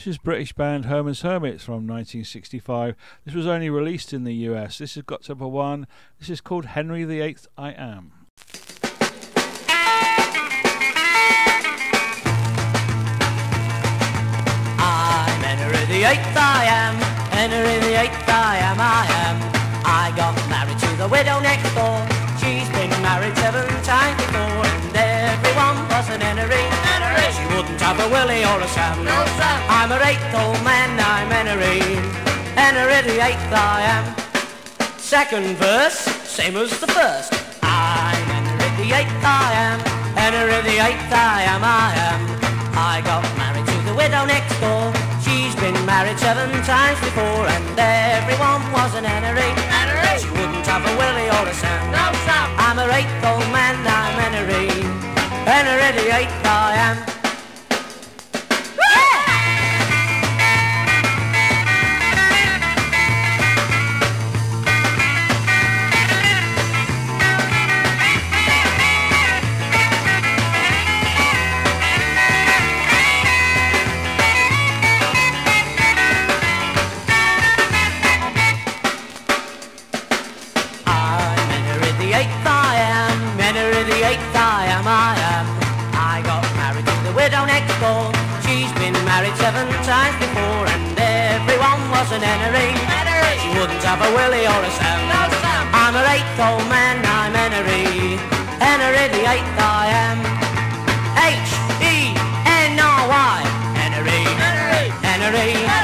This is British band Herman's Hermits from 1965. This was only released in the US. This has got number one. This is called Henry VIII I Am. I'm Henry VIII I am, Henry VIII I am, I am. I got married to the widow next door. Have a Willie or a Sam. No, Sam. I'm a eighth old man, I'm Henry. Henry the eighth I am. Second verse, same as the first. I'm Henry the eighth I am. Henry the eighth I am, I am. I got married to the widow next door. She's been married seven times before, and everyone was an Henry. Henry. She wouldn't have a Willie or a Sam. No, Sam. I'm a eighth old man, I'm Henry. Henry the eighth I am. 28th I am, I am. I got married to the widow next door. She's been married seven times before and everyone was an Enery. She wouldn't have a Willie or a Sam. No, I'm her eighth old man, I'm Enery. Enery the eighth I am. H-E-N-R-Y. Enery. Enery. Enery.